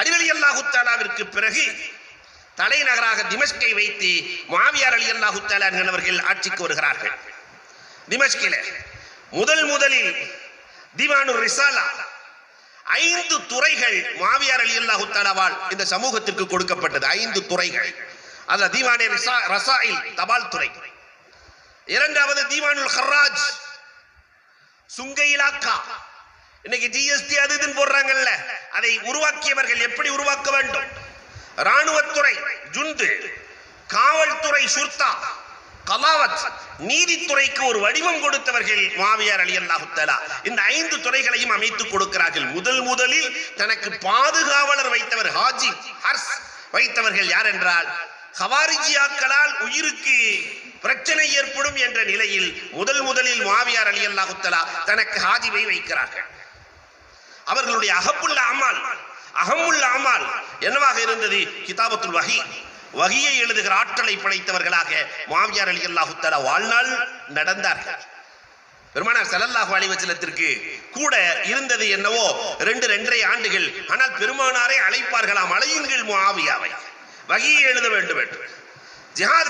அலிவலி அல்லாஹு தாலாவிற்கு பிறகு தலைநகராக திமஷ்கை வைத்து மாவியார் அலி அல்லாஹுத்தாலா என்பவர்கள் அவர்கள் ஆட்சிக்கு வருகிறார்கள். திமஷ்கில முதல் முதலில் திவானு ரிசாலா ஐந்து துறைகள் மாவியார் அலி அல்லாஹுத்தாலாவால் இந்த சமூகத்திற்கு கொடுக்கப்பட்டது. ஐந்து துறைகள். அதுல தீவானே ரசாயில் தபால் துறை. இரண்டாவது தீவானுல் ஹர்ராஜ் சுங்க இலாக்கா. இன்னைக்கு ஜிஎஸ்டி அது இதுன்னு போடுறாங்கல்ல. அதை உருவாக்கியவர்கள் எப்படி உருவாக்க வேண்டும்? ராணுவத்துறை ஜுந்து காவல்துறை சுர்தா கலாவத் நீதித்துறைக்கு ஒரு வடிவம் கொடுத்தவர்கள் மாவியார் அலி அல்லாஹுத்தலா இந்த ஐந்து துறைகளையும் அமைத்து கொடுக்கிறார்கள். முதல் முதலில் தனக்கு பாதுகாவலர் வைத்தவர் ஹாஜி ஹர்ஸ். வைத்தவர்கள் யார் என்றால் ஹவாரிஜியாக்களால் உயிருக்கு பிரச்சனை ஏற்படும் என்ற நிலையில் முதல் முதலில் மாவியார் அலி அல்லாஹுத்தலா தனக்கு ஹாஜிவை வைக்கிறார்கள். அவர்களுடைய அகப்புள்ள அமால் அகமுள்ள அமால் என்னவாக இருந்தது? கிதாபத்துல் வகி வகியை எழுதுகிற ஆற்றலை படைத்தவர்களாக மாவியார் அலி அல்லாஹு வாழ்நாள் நடந்தார்கள். பெருமானார் செலல்லாஹு அலைவச்சலத்திற்கு கூட இருந்தது என்னவோ? ரெண்டு ரெண்டரை ஆண்டுகள். ஆனால் பெருமானாரை அழைப்பார்களாம். அழையுங்கள் மாவியாவை வகியை எழுத வேண்டும் என்று. ஜிஹாத்